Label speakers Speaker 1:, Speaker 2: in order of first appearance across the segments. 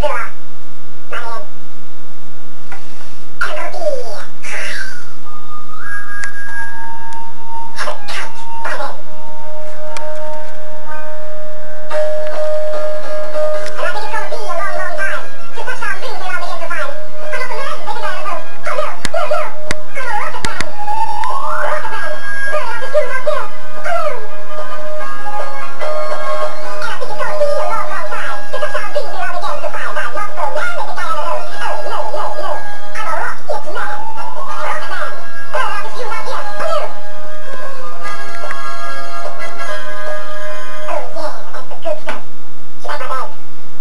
Speaker 1: Yeah.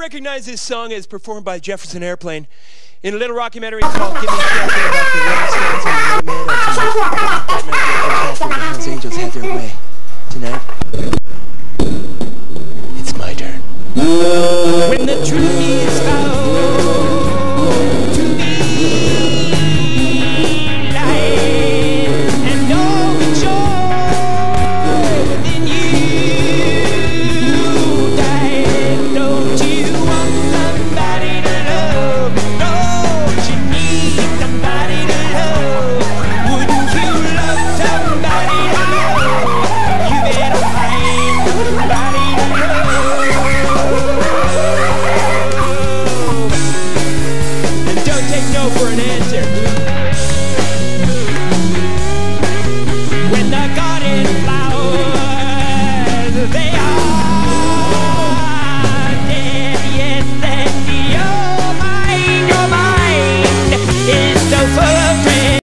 Speaker 1: recognize this song as performed by Jefferson Airplane in a little rockumentary called Give Me That Hells Angels had their way. Tonight, it's my turn.
Speaker 2: When the truth is found